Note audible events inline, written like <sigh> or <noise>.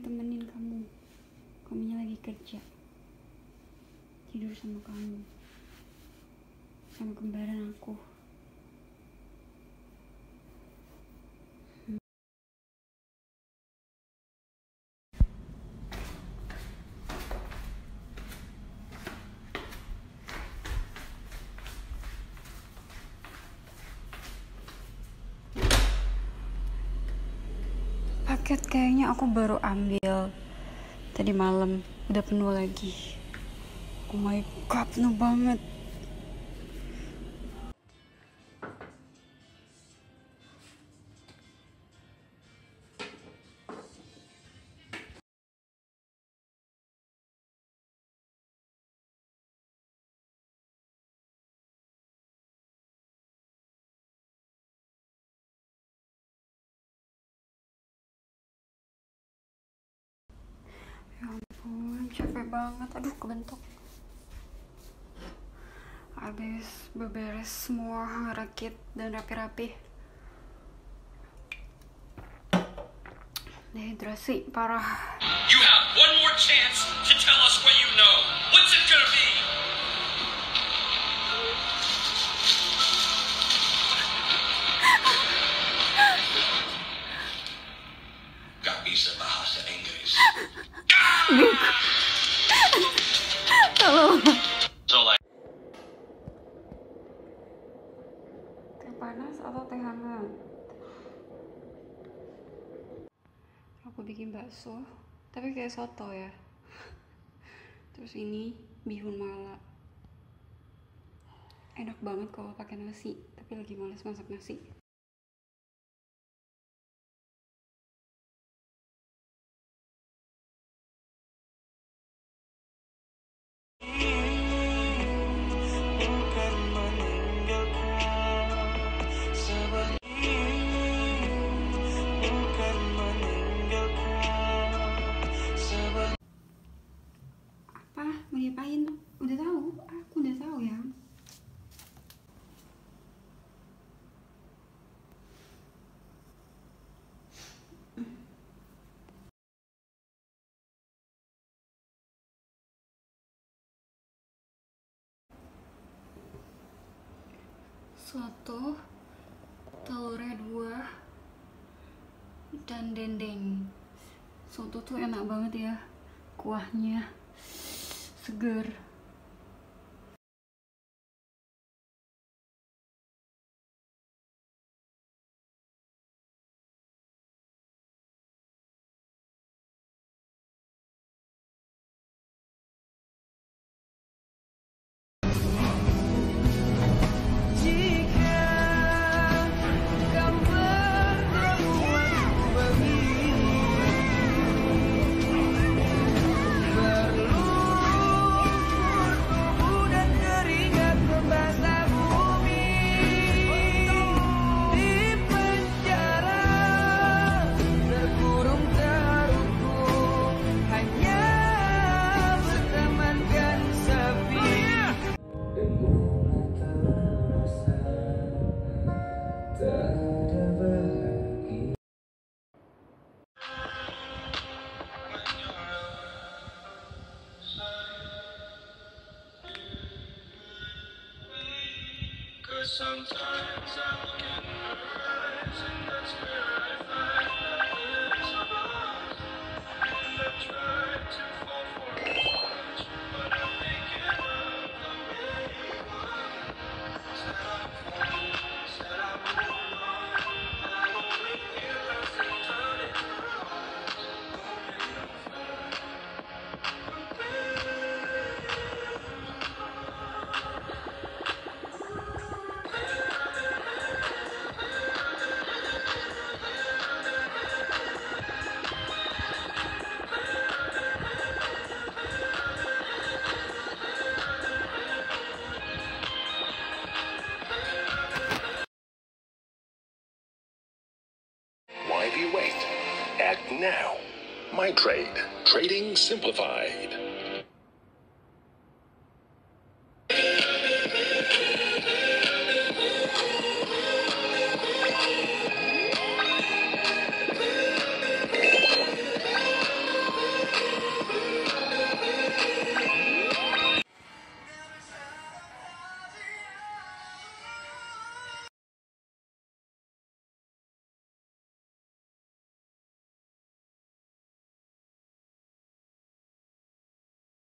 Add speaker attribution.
Speaker 1: temenin kamu. Kamunya lagi kerja. Tidur sama kamu. Sama kembaran aku. Paket kayaknya aku baru ambil tadi malam. Udah penuh lagi. Oh my god penuh banget capek banget aduh kebentuk habis beberes semua ngerakit dan rapi-rapi dehidrasi parah
Speaker 2: You have one more chance to tell us what you know. What's it gonna be?
Speaker 1: Aku bikin bakso tapi kayak soto ya. <laughs> Terus ini bihun mala. Enak banget kalau pakai nasi tapi lagi males masak nasi soto telurnya dua dan dendeng. Soto tuh enak banget ya kuahnya seger
Speaker 2: sometimes I look your
Speaker 3: iTrade, trading simplified.